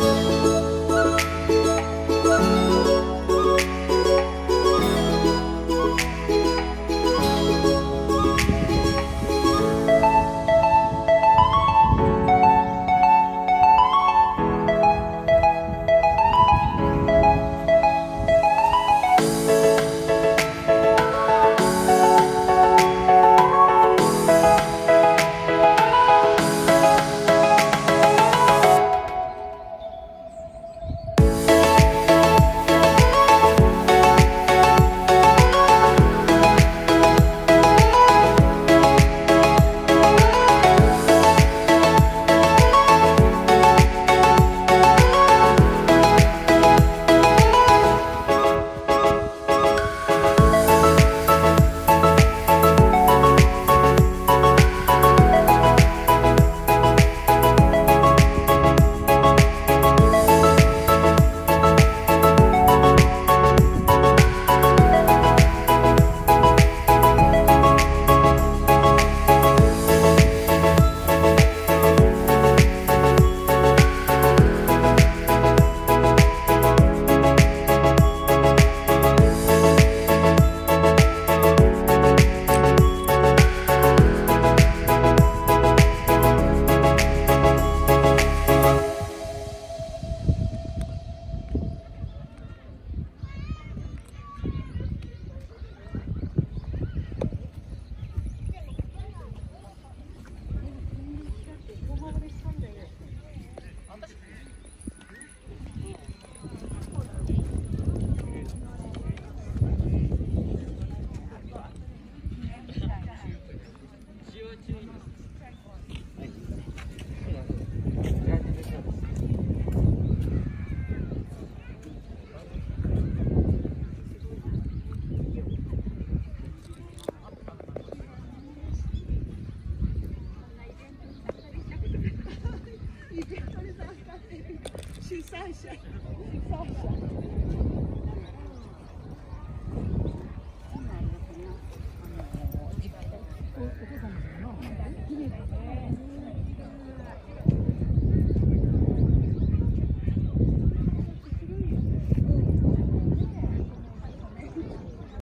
Música Sasha, Sasha.